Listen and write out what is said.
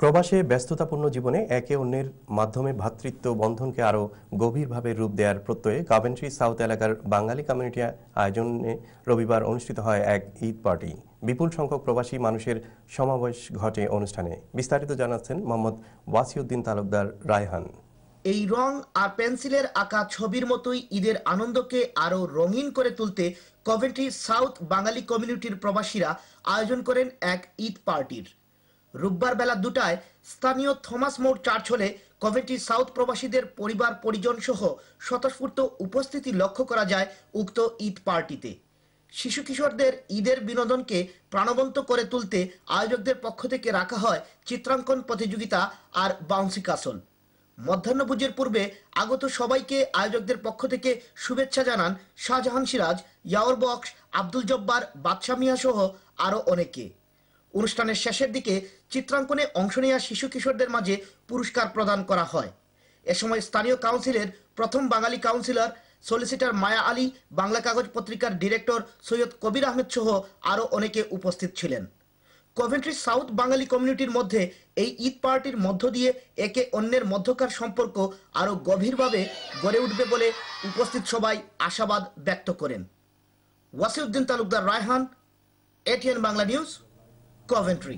প্রবাসে ব্যস্ততাপূর্ণ জীবনে একে অন্যের মাধ্যমে ভ্রাতৃত্ব বন্ধনকে আরও গভীরভাবে রূপ দেওয়ার প্রত্যয়ে কাভেন্ট্রি সাউথ এলাকার বাঙালি কমিউনিটি আয়োজনে রবিবার অনুষ্ঠিত হয় এক ঈদ পার্টি। বিপুল সংখ্যক প্রবাসী মানুষের সমাবেশ ঘটে অনুষ্ঠানে। বিস্তারিত জানাচ্ছেন মোহাম্মদ ওয়াসিউদ্দিন তালুকদার রায়হান। এই রং আর পেন্সিলের আঁকা ছবির মতোই ঈদের আনন্দকে আরও রঙিন করে তুলতে কভেন্ট্রি সাউথ বাঙালি কমিউনিটির প্রবাসীরা আয়োজন করেন এক ঈদ পার্টির। রোববার বেলা দুটায় স্থানীয় থমাস মোড় চার্চ হলে কভেন্ট্রি সাউথ প্রবাসীদের পরিবার, পরিজন সহ স্বতঃস্ফূর্ত উপস্থিতি লক্ষ্য করা যায় উক্ত ঈদ পার্টিতে। শিশু কিশোরদের ঈদের বিনোদনকে প্রাণবন্ত করে তুলতে আয়োজকদের পক্ষ থেকে রাখা হয় চিত্রাঙ্কন প্রতিযোগিতা আর বাউন্সি কাসল মধ্যাহ্নভোজের পূর্বে আগত সবাইকে আয়োজকদের পক্ষ থেকে শুভেচ্ছা জানান শাহজাহান সিরাজ, ইয়াওর বক্স, আব্দুল জব্বার, বাদশাহ মিয়া সহ আরও অনেকে। অনুষ্ঠানের শেষের দিকে চিত্রাঙ্কনে অংশ নেওয়া শিশু কিশোরদের মাঝে পুরস্কার প্রদান করা হয়। এ সময় স্থানীয় কাউন্সিলের প্রথম বাঙালি কাউন্সিলর সলিসিটার মায়া আলী, বাংলা কাগজ পত্রিকার ডিরেক্টর সৈয়দ কবির আহমেদ সহ আরও অনেকে উপস্থিত ছিলেন। কভেন্ট্রি সাউথ বাঙালি কমিউনিটির মধ্যে এই ঈদ পার্টির মধ্য দিয়ে একে অন্যের মধ্যকার সম্পর্ক আরও গভীরভাবে গড়ে উঠবে বলে উপস্থিত সবাই আশাবাদ ব্যক্ত করেন। Wasiuddin Talukdar Raihan, ATN Bangla news. Coventry